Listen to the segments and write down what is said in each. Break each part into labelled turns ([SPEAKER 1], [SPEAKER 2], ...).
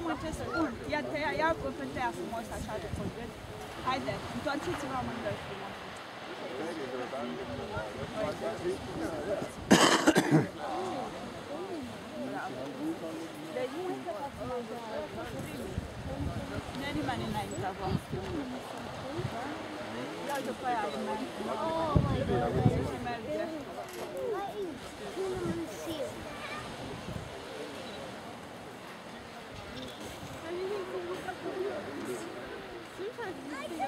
[SPEAKER 1] seama ce spun. Ia te ia, ia cu fetea frumos așa de păgât. Haide, întoarceți-vă amândoi frumos. Deci nu uite Nu e nimeni înaintea voastră. Ia după aia înainte.
[SPEAKER 2] Oh, my God.
[SPEAKER 1] Și merge.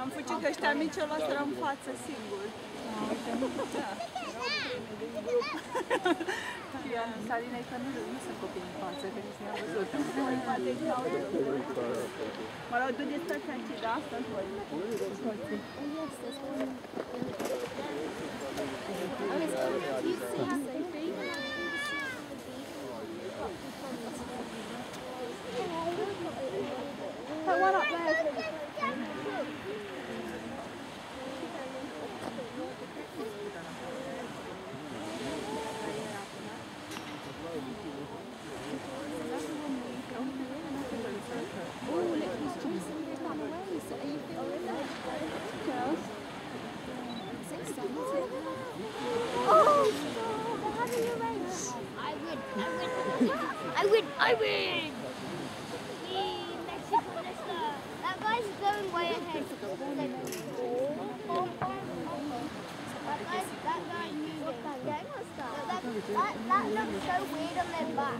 [SPEAKER 1] Am făcut că ăștia mici o luaseră în față singur. Da.
[SPEAKER 3] Și eu am salinei că nu, nu sunt copii în față, că nici ne-am văzut.
[SPEAKER 1] Mă rog, du distanța aici, da? Sunt voi.
[SPEAKER 2] Este, spune. put one up there. Oh, are you feeling that? Girls? Six seconds. Oh, race. I win, I win, I win, I win. That, that looks so weird on their back.